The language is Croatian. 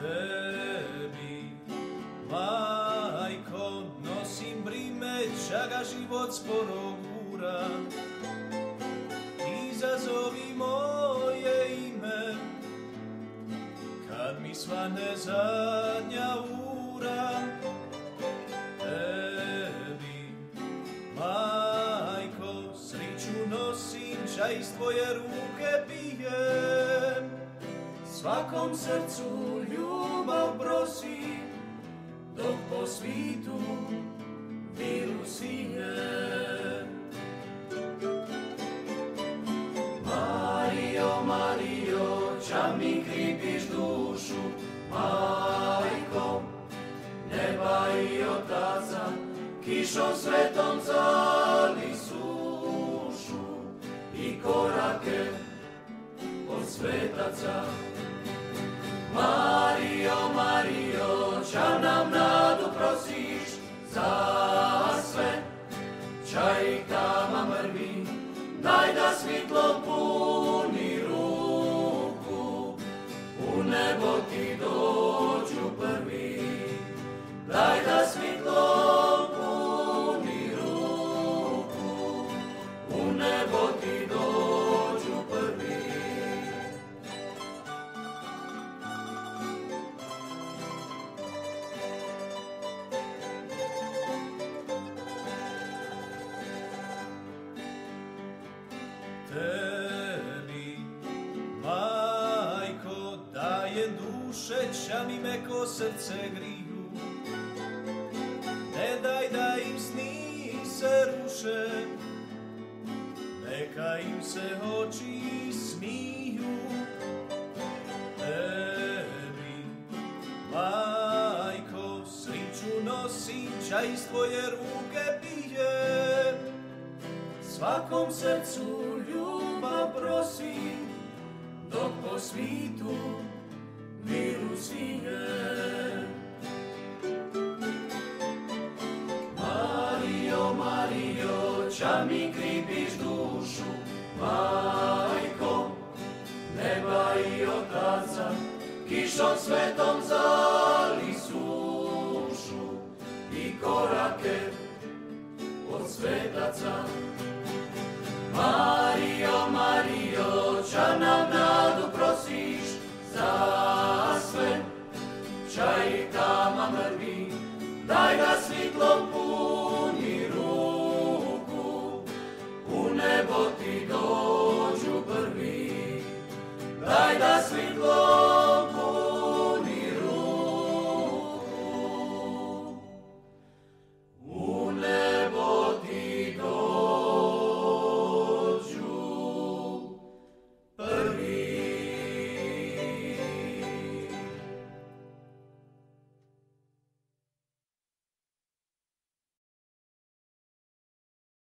Tebi, majko, nosim brime, čaga život sporo gura. Izazovi moje ime, kad mi svane zadnja ura. Tebi, majko, sriću nosim, čaj iz tvoje ruke pijem. Svakom srcu ljubav prosim, dok po svitu sije. Mario, Mario, ča mi kripiš dušu, majko, neba i otaca, kišom svetom zali sušu i korake od svetaca. Tama mrvi, daj da svitlo puni Tebi, majko, dajem duše, ča mi meko srce griju. Ne daj da im sni se ruše, neka im se oči smiju. Tebi, majko, sriću nosim, ča iz tvoje ruke pijem. Svakom srcu ljubav prosim, dok po svitu miru sije. Mario, Mario, ča mi kripiš dušu, majko, neba i otaca, kišom svetom zali sušu i korake od svetaca. Ča nam nadu prosiš za sve, čaj i tama mrvi, daj da svitlo puni ruku, u nebo ti dođu prvi, daj da svitlo